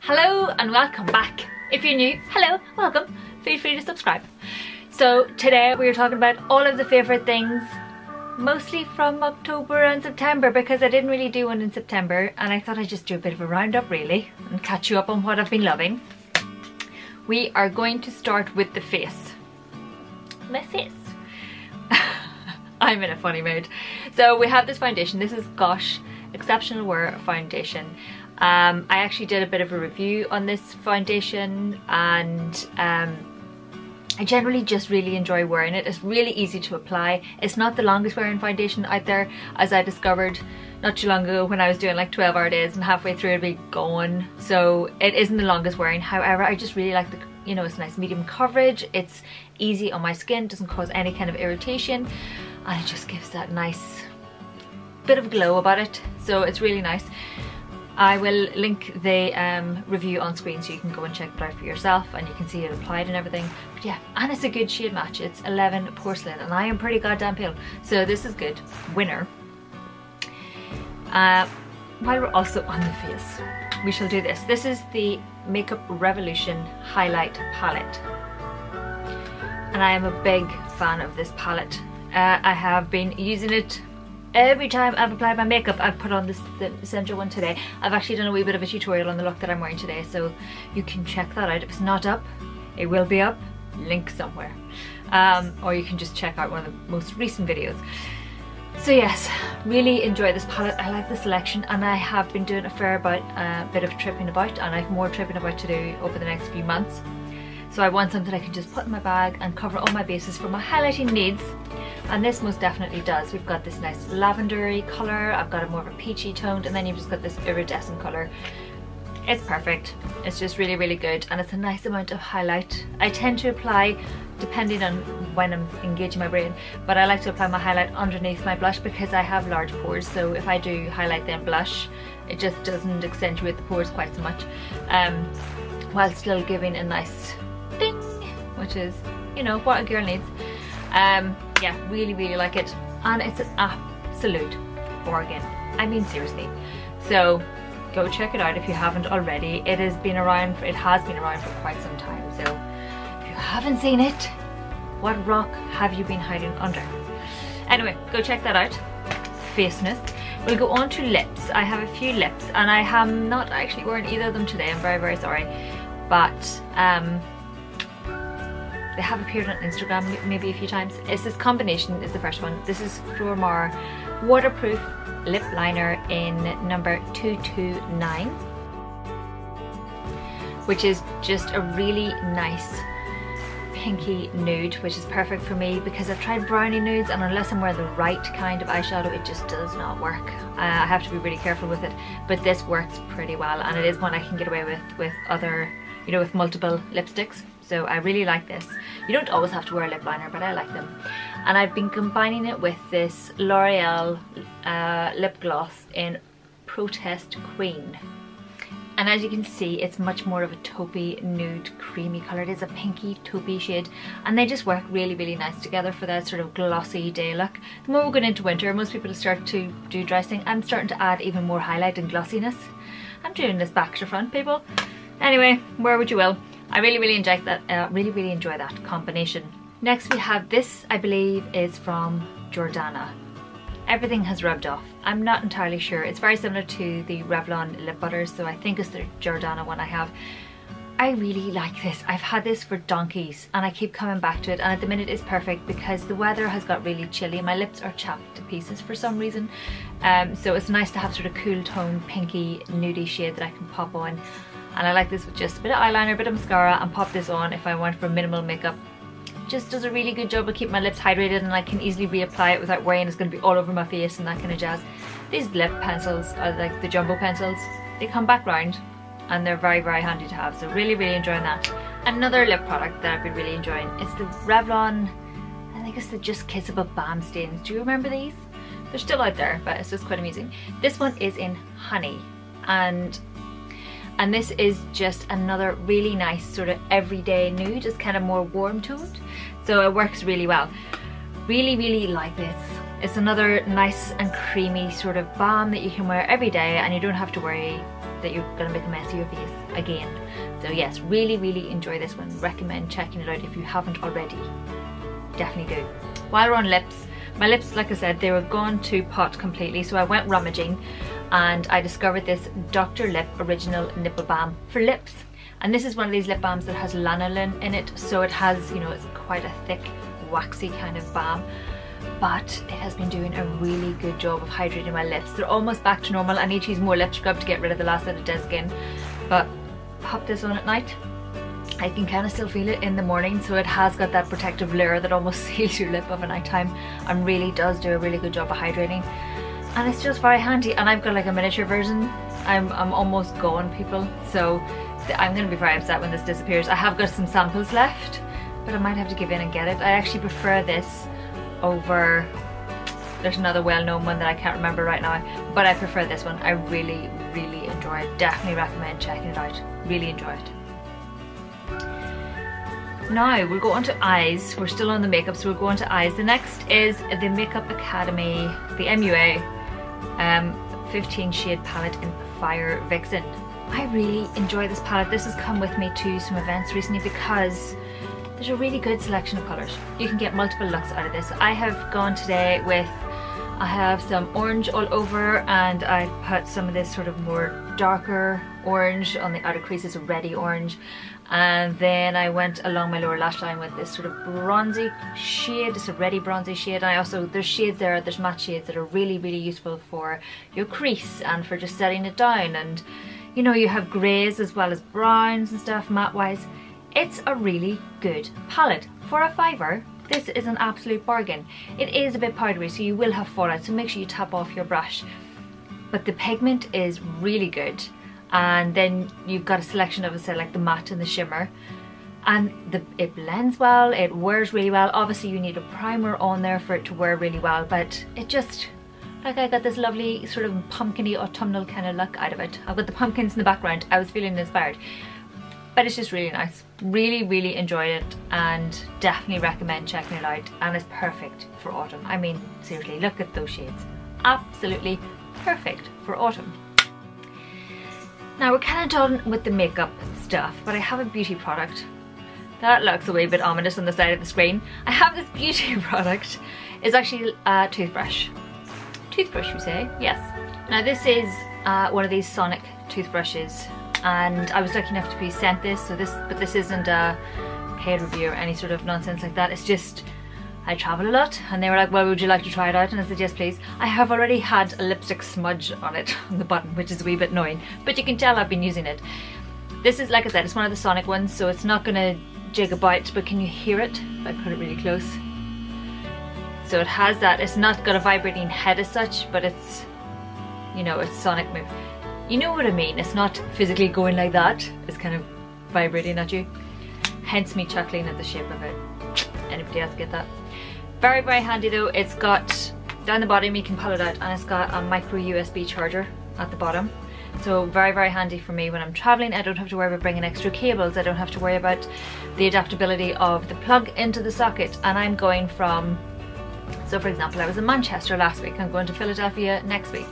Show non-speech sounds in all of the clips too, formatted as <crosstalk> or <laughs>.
Hello and welcome back. If you're new, hello, welcome. Feel free to subscribe. So today we are talking about all of the favourite things mostly from October and September because I didn't really do one in September and I thought I'd just do a bit of a roundup really and catch you up on what I've been loving. We are going to start with the face. My face. <laughs> I'm in a funny mood. So we have this foundation. This is Gosh X-Ceptional Wear Foundation. Um, I actually did a bit of a review on this foundation and um, I generally just really enjoy wearing it. It's really easy to apply. It's not the longest wearing foundation out there as I discovered not too long ago when I was doing like 12 hour days and halfway through it'd be gone. So it isn't the longest wearing. However, I just really like the, you know, it's nice medium coverage. It's easy on my skin, doesn't cause any kind of irritation. And it just gives that nice bit of glow about it. So it's really nice. I will link the um, review on screen so you can go and check it out for yourself and you can see it applied and everything. But yeah, and it's a good shade match. It's 11 Porcelain and I am pretty goddamn pale. So this is good. Winner. Uh, while we're also on the face, we shall do this. This is the Makeup Revolution Highlight Palette. And I am a big fan of this palette. Uh, I have been using it every time I've applied my makeup I've put on this the essential one today. I've actually done a wee bit of a tutorial on the look that I'm wearing today so you can check that out. If it's not up it will be up. Link somewhere. Um, or you can just check out one of the most recent videos. So yes really enjoy this palette. I like the selection and I have been doing a fair about, uh, bit of tripping about and I have more tripping about to do over the next few months. So I want something I can just put in my bag and cover all my bases for my highlighting needs and this most definitely does. We've got this nice lavendery colour, I've got a more of a peachy toned and then you've just got this iridescent colour. It's perfect. It's just really, really good and it's a nice amount of highlight. I tend to apply, depending on when I'm engaging my brain, but I like to apply my highlight underneath my blush because I have large pores so if I do highlight then blush, it just doesn't accentuate the pores quite so much um, while still giving a nice ding, which is, you know, what a girl needs. Um, yeah, really, really like it. And it's an absolute bargain. I mean, seriously. So go check it out if you haven't already. It has been around, for, it has been around for quite some time. So if you haven't seen it, what rock have you been hiding under? Anyway, go check that out. Faceness. We'll go on to lips. I have a few lips and I am not actually wearing either of them today. I'm very, very sorry. But um, they have appeared on Instagram maybe a few times. It's this combination is the first one. This is Flormar waterproof lip liner in number 229 which is just a really nice pinky nude which is perfect for me because I've tried brownie nudes and unless I'm wearing the right kind of eyeshadow it just does not work. Uh, I have to be really careful with it but this works pretty well and it is one I can get away with with other you know with multiple lipsticks so I really like this. You don't always have to wear a lip liner, but I like them. And I've been combining it with this L'Oreal uh, lip gloss in Protest Queen. And as you can see, it's much more of a taupey, nude, creamy colour. It is a pinky, taupey shade. And they just work really, really nice together for that sort of glossy day look. The more we're going into winter, most people start to do dressing. I'm starting to add even more highlight and glossiness. I'm doing this back to front, people. Anyway, where would you will. I really, really enjoy that, uh, really, really enjoy that combination. Next we have this, I believe, is from Jordana. Everything has rubbed off. I'm not entirely sure. It's very similar to the Revlon lip butters, so I think it's the Jordana one I have. I really like this. I've had this for donkeys and I keep coming back to it and at the minute it's perfect because the weather has got really chilly. My lips are chapped to pieces for some reason. Um, so it's nice to have sort of cool tone, pinky, nudie shade that I can pop on and I like this with just a bit of eyeliner, a bit of mascara and pop this on if I want for minimal makeup. Just does a really good job of keeping my lips hydrated and I can easily reapply it without worrying it's going to be all over my face and that kind of jazz. These lip pencils are like the jumbo pencils. They come back round and they're very very handy to have so really really enjoying that. Another lip product that I've been really enjoying is the Revlon, I think it's the Just Kissable Balm Stains. Do you remember these? They're still out there but it's just quite amusing. This one is in honey and and this is just another really nice sort of everyday nude it's kind of more warm toned so it works really well really really like this it's another nice and creamy sort of balm that you can wear every day and you don't have to worry that you're gonna make a mess of your face again. So yes, really, really enjoy this one. Recommend checking it out if you haven't already. Definitely do. While we're on lips, my lips, like I said, they were gone to pot completely, so I went rummaging and I discovered this Dr. Lipp Original Nipple Balm for lips. And this is one of these lip balms that has lanolin in it, so it has, you know, it's quite a thick, waxy kind of balm. But it has been doing a really good job of hydrating my lips. They're almost back to normal. I need to use more lip scrub to get rid of the last of dead skin. But pop this on at night I can kind of still feel it in the morning so it has got that protective layer that almost <laughs> seals your lip a night time and really does do a really good job of hydrating and it's just very handy and I've got like a miniature version. I'm, I'm almost gone people. So I'm to be very upset when this disappears. I have got some samples left but I might have to give in and get it. I actually prefer this over there's another well-known one that I can't remember right now but I prefer this one. I really really enjoy it. Definitely recommend checking it out. Really enjoy it. Now we'll go on to eyes. We're still on the makeup, so we'll go on to eyes. The next is the Makeup Academy, the MUA um, 15 shade palette in Fire Vixen. I really enjoy this palette. This has come with me to some events recently because there's a really good selection of colours. You can get multiple looks out of this. I have gone today with, I have some orange all over and I put some of this sort of more darker orange on the outer creases, ready orange and then I went along my lower lash line with this sort of bronzy shade, it's a ready bronzy shade. And I also, there's shades there, there's matte shades that are really, really useful for your crease and for just setting it down. And you know, you have greys as well as browns and stuff matte wise. It's a really good palette. For a fiver, this is an absolute bargain. It is a bit powdery, so you will have fallout, so make sure you tap off your brush. But the pigment is really good and then you've got a selection of say like the matte and the shimmer and the, it blends well, it wears really well. Obviously you need a primer on there for it to wear really well, but it just, like I got this lovely sort of pumpkiny autumnal kind of look out of it. I've got the pumpkins in the background, I was feeling inspired. But it's just really nice. Really, really enjoyed it and definitely recommend checking it out. And it's perfect for autumn. I mean, seriously, look at those shades. Absolutely perfect for autumn. Now we're kind of done with the makeup stuff, but I have a beauty product. That looks a wee bit ominous on the side of the screen. I have this beauty <laughs> product. It's actually a toothbrush. Toothbrush, you say? Yes. Now this is uh, one of these Sonic toothbrushes and I was lucky enough to be sent this, so this, but this isn't a paid review or any sort of nonsense like that. It's just I travel a lot and they were like, well, would you like to try it out? And I said, yes, please. I have already had a lipstick smudge on it, <laughs> on the button, which is a wee bit annoying, but you can tell I've been using it. This is, like I said, it's one of the Sonic ones, so it's not gonna jig about, but can you hear it? If I put it really close. So it has that, it's not got a vibrating head as such, but it's, you know, it's Sonic move. You know what I mean, it's not physically going like that, it's kind of vibrating at you. Hence me chuckling at the shape of it. Anybody else get that? Very, very handy though. It's got, down the bottom you can pull it out and it's got a micro USB charger at the bottom. So very, very handy for me when I'm traveling. I don't have to worry about bringing extra cables. I don't have to worry about the adaptability of the plug into the socket. And I'm going from, so for example, I was in Manchester last week. I'm going to Philadelphia next week.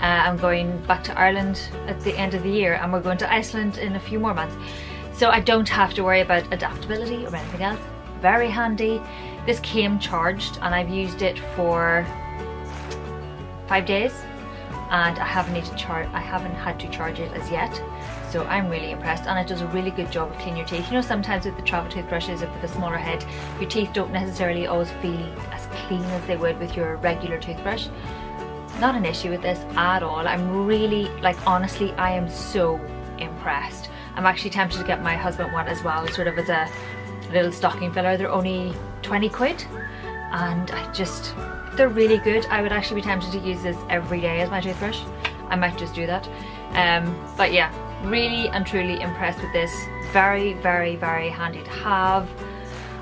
Uh, I'm going back to Ireland at the end of the year and we're going to Iceland in a few more months. So I don't have to worry about adaptability or anything else. Very handy. This came charged and I've used it for five days and I haven't need to charge I haven't had to charge it as yet. So I'm really impressed and it does a really good job of cleaning your teeth. You know sometimes with the travel toothbrushes if with a smaller head your teeth don't necessarily always feel as clean as they would with your regular toothbrush. Not an issue with this at all. I'm really like honestly I am so impressed. I'm actually tempted to get my husband one as well sort of as a little stocking filler. They're only 20 quid. And I just they're really good. I would actually be tempted to use this every day as my toothbrush. I might just do that. Um, but yeah really and truly impressed with this. Very very very handy to have.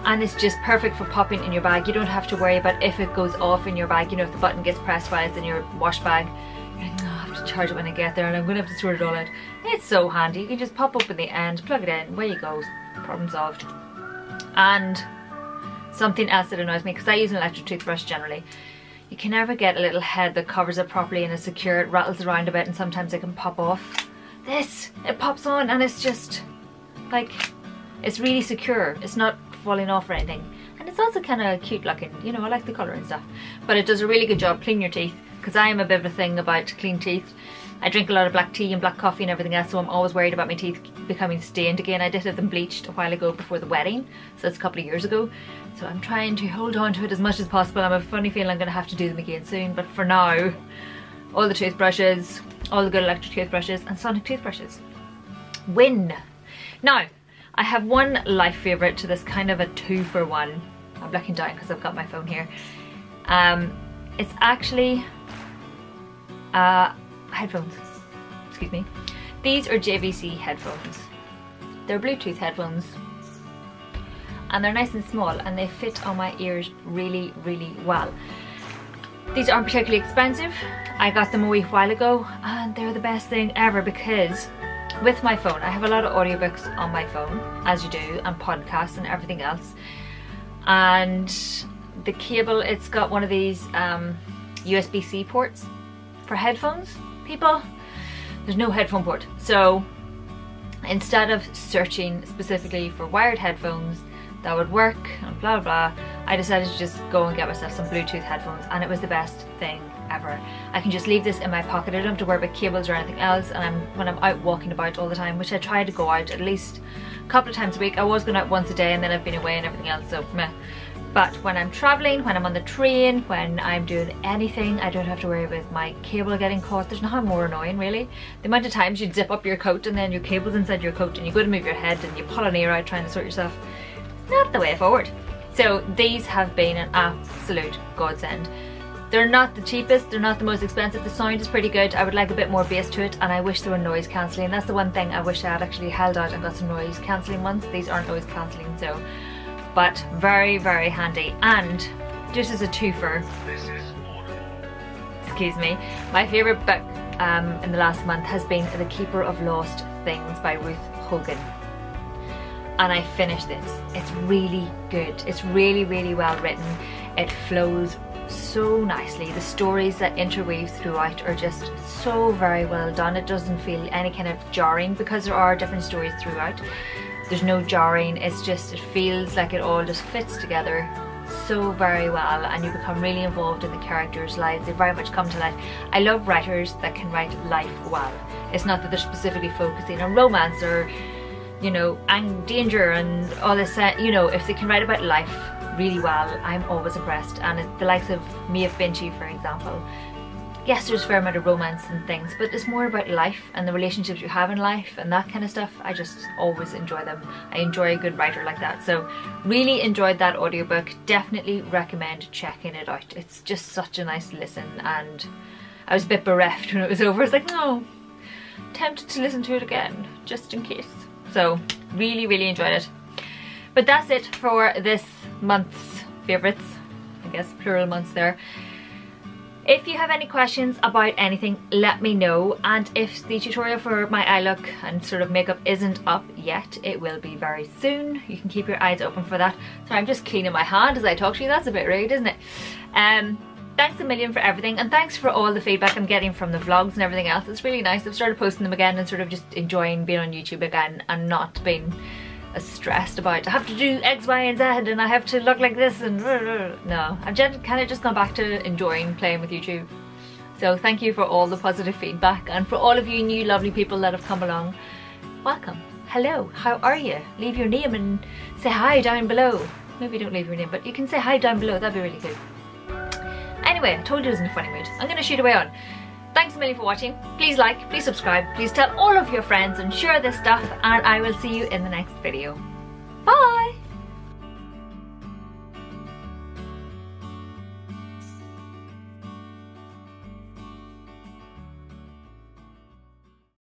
And it's just perfect for popping in your bag. You don't have to worry about if it goes off in your bag. You know if the button gets pressed while it's in your wash bag no, I have to charge it when I get there and I'm gonna have to sort it all out. It's so handy. You can just pop up in the end plug it in away you go problem solved. And Something else that annoys me, because I use an electric toothbrush generally, you can never get a little head that covers it properly and is secure. It rattles around a bit and sometimes it can pop off. this, it pops on and it's just like, it's really secure. It's not falling off or anything. And it's also kind of cute looking, you know, I like the colour and stuff. But it does a really good job cleaning your teeth because I am a bit of a thing about clean teeth. I drink a lot of black tea and black coffee and everything else so I'm always worried about my teeth becoming stained again. I did have them bleached a while ago before the wedding, so that's a couple of years ago. So I'm trying to hold on to it as much as possible. I'm a funny feeling I'm going to have to do them again soon, but for now, all the toothbrushes, all the good electric toothbrushes and sonic toothbrushes. Win! Now, I have one life favourite to this kind of a two for one. I'm looking down because I've got my phone here. Um, it's actually uh, headphones, excuse me. These are JVC headphones. They're Bluetooth headphones and they're nice and small and they fit on my ears really, really well. These aren't particularly expensive. I got them a wee while ago and they're the best thing ever because with my phone, I have a lot of audiobooks on my phone, as you do, and podcasts and everything else. And the cable, it's got one of these um, USB-C ports for headphones. People, there's no headphone port. So instead of searching specifically for wired headphones that would work and blah blah, I decided to just go and get myself some Bluetooth headphones and it was the best thing ever. I can just leave this in my pocket. I don't have to worry about cables or anything else and I'm when I'm out walking about all the time, which I try to go out at least a couple of times a week. I was going out once a day and then I've been away and everything else, so meh. But when I'm traveling, when I'm on the train, when I'm doing anything, I don't have to worry with my cable getting caught. There's nothing more annoying really. The amount of times you zip up your coat and then your cable's inside your coat and you go to move your head and you pull an ear out trying to sort yourself. Not the way forward. So these have been an absolute godsend. They're not the cheapest, they're not the most expensive, the sound is pretty good, I would like a bit more bass to it and I wish there were noise cancelling. That's the one thing I wish I had actually held out and got some noise cancelling ones. These aren't noise cancelling so, but very very handy and just as a twofer, excuse me, my favourite book um, in the last month has been The Keeper of Lost Things by Ruth Hogan and I finished this. It's really good. It's really, really well written. It flows so nicely. The stories that interweave throughout are just so very well done. It doesn't feel any kind of jarring because there are different stories throughout. There's no jarring, it's just, it feels like it all just fits together so very well and you become really involved in the characters' lives. They very much come to life. I love writers that can write life well. It's not that they're specifically focusing on romance or you know, and danger and all this, uh, you know, if they can write about life really well, I'm always impressed. And the likes of Maeve Binchy, for example, yes, there's a fair amount of romance and things, but it's more about life and the relationships you have in life and that kind of stuff. I just always enjoy them. I enjoy a good writer like that. So really enjoyed that audiobook. Definitely recommend checking it out. It's just such a nice listen and I was a bit bereft <laughs> when it was over. I was like, no, tempted to listen to it again, just in case. So really, really enjoyed it. But that's it for this month's favourites. I guess plural months there. If you have any questions about anything, let me know. And if the tutorial for my eye look and sort of makeup isn't up yet, it will be very soon. You can keep your eyes open for that. So I'm just cleaning my hand as I talk to you. That's a bit rude, isn't it? Um, thanks a million for everything and thanks for all the feedback I'm getting from the vlogs and everything else. It's really nice. I've started posting them again and sort of just enjoying being on YouTube again and not being stressed about I have to do X, Y and Z and I have to look like this and no. I've kind of just gone back to enjoying playing with YouTube. So thank you for all the positive feedback and for all of you new lovely people that have come along. Welcome. Hello, how are you? Leave your name and say hi down below. Maybe don't leave your name, but you can say hi down below, that'd be really good. Anyway, I told you I was in a funny mood. I'm gonna shoot away on. Thanks a million for watching. Please like, please subscribe, please tell all of your friends and share this stuff and I will see you in the next video. Bye!